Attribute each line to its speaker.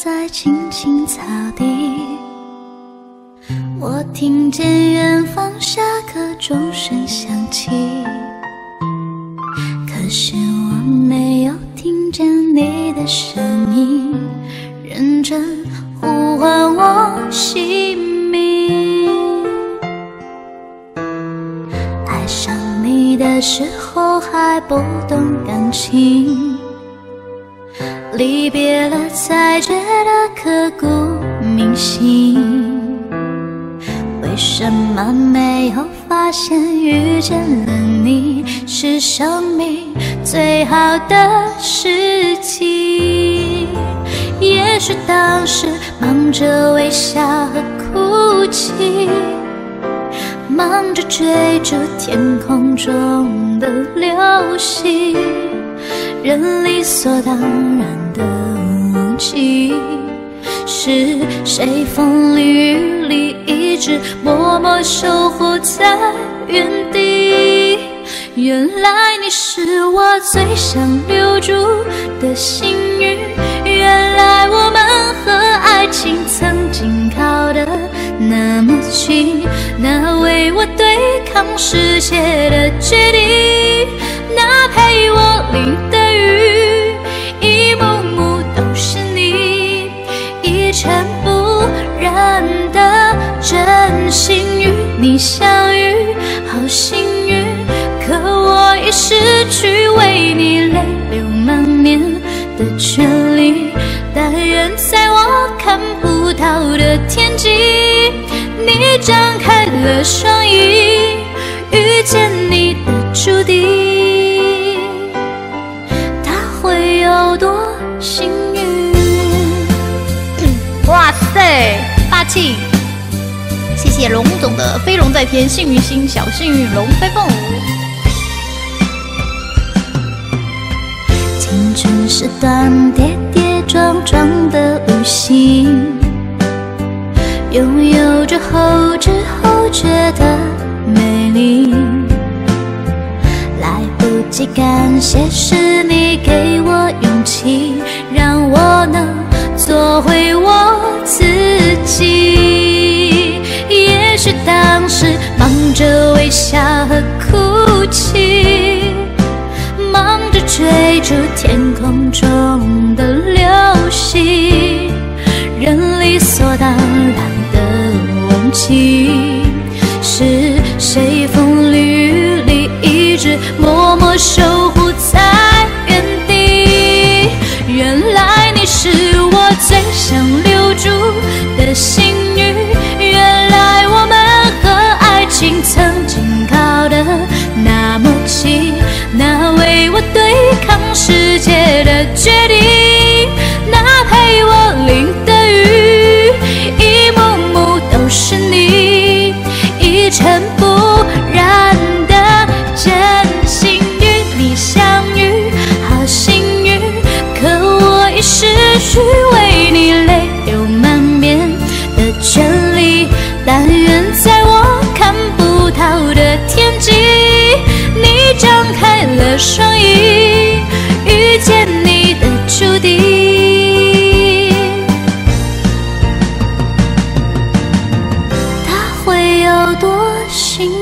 Speaker 1: 在青青草地，我听见远方下课钟声响起，可是我没有听见你的声音，认真呼唤我姓名。爱上你的时候还不懂感情。离别了才觉得刻骨铭心，为什么没有发现遇见了你是生命最好的事情？也许当时忙着微笑和哭泣，忙着追逐天空中的流星，人理所当然。的忘记，是谁风里雨里一直默默守护在原地？原来你是我最想留住的幸运，原来我们和爱情曾经靠得那么近，那为我对抗世界的决定，相遇，好幸运。可我已失去为你泪流满面的权利。但愿在我看不到的天际，你张开了双翼，遇见你的注定，他会有多幸运？
Speaker 2: 哇塞，霸气！谢谢龙总的飞龙在天，幸运星，小幸运龙飞凤舞。
Speaker 1: 青春是段跌跌撞撞的旅行，拥有着后知后觉的美丽。来不及感谢，是你给我勇气，让我能。做回我自己。微笑和哭泣，忙着追逐天空中的流星，人理所当然的忘记，是谁风里雨里一直默默守护在声音，遇见你的注定。它会有多幸？